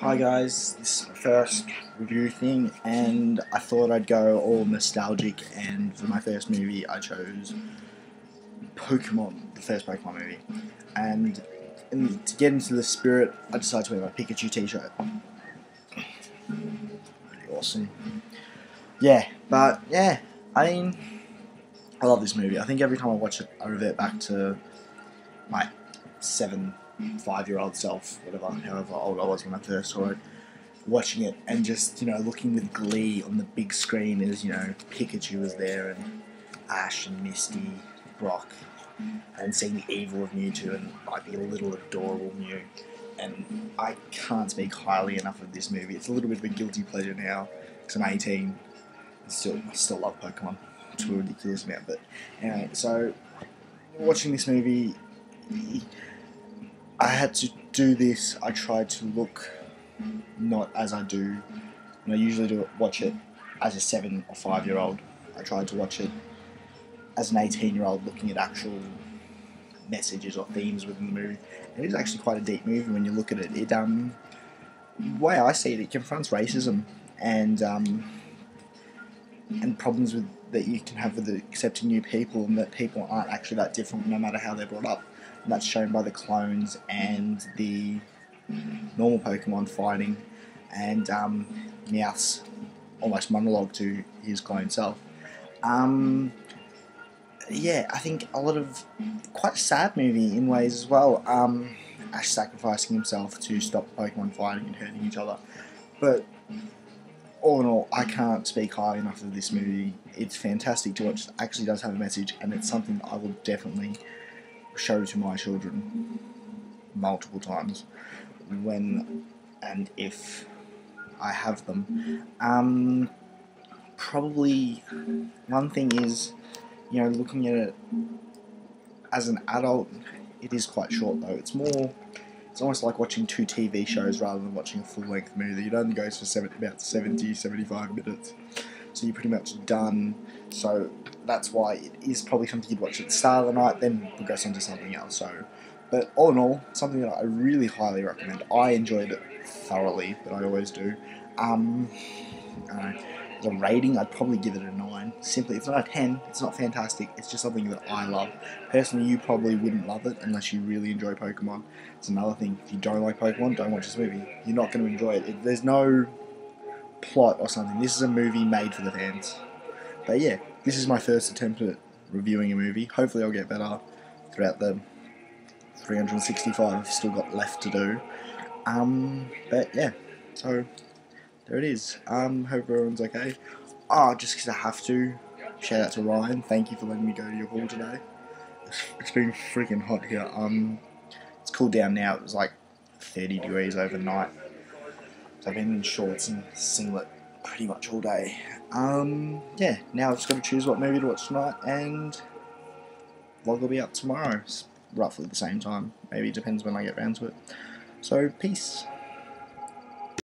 Hi guys, this is my first review thing and I thought I'd go all nostalgic and for my first movie I chose Pokemon, the first Pokemon movie. And to get into the spirit, I decided to wear my Pikachu t-shirt. Awesome. Yeah, but yeah, I mean, I love this movie. I think every time I watch it, I revert back to my seven five year old self, whatever, however old I was when I first saw it, watching it and just, you know, looking with glee on the big screen as, you know, Pikachu was there and Ash and Misty, Brock, and seeing the evil of Mewtwo and like the little adorable Mew. And I can't speak highly enough of this movie. It's a little bit of a guilty pleasure now because I'm 18. I still, I still love Pokemon to a ridiculous amount. But anyway, so watching this movie, I had to do this. I tried to look not as I do. And I usually do watch it as a seven or five year old. I tried to watch it as an 18 year old looking at actual messages or themes within the movie. It is actually quite a deep movie when you look at it. It um, the way I see it, it confronts racism and um, and problems with that you can have with accepting new people and that people aren't actually that different no matter how they're brought up and that's shown by the clones and the normal Pokemon fighting, and um, Meowth's almost monologue to his clone self. Um, yeah, I think a lot of quite a sad movie in ways as well. Um, Ash sacrificing himself to stop Pokemon fighting and hurting each other, but all in all, I can't speak highly enough of this movie. It's fantastic to watch. It actually does have a message, and it's something I will definitely show to my children multiple times when and if I have them. Um, probably one thing is, you know, looking at it as an adult, it is quite short though. It's more, it's almost like watching two TV shows rather than watching a full length movie. It only goes for seven, about 70, 75 minutes. So you're pretty much done. So that's why it is probably something you'd watch at the start of the night, then progress on to something else. So, but all in all, something that I really highly recommend. I enjoyed it thoroughly, but I always do. Um, I the rating, I'd probably give it a 9. Simply, it's not a 10, it's not fantastic, it's just something that I love. Personally, you probably wouldn't love it unless you really enjoy Pokemon. It's another thing, if you don't like Pokemon, don't watch this movie. You're not going to enjoy it. it. There's no plot or something. This is a movie made for the fans. But yeah, this is my first attempt at reviewing a movie. Hopefully I'll get better throughout the 365 I've still got left to do. Um, but yeah, so there it is. Um, hope everyone's okay. Ah, oh, just because I have to, shout out to Ryan. Thank you for letting me go to your hall today. It's been freaking hot here. Um, it's cooled down now. It was like 30 degrees overnight. So I've been in shorts and singlet pretty much all day. Um, yeah, now I've just got to choose what movie to watch tonight, and vlog will be up tomorrow, roughly the same time. Maybe it depends when I get round to it. So, peace.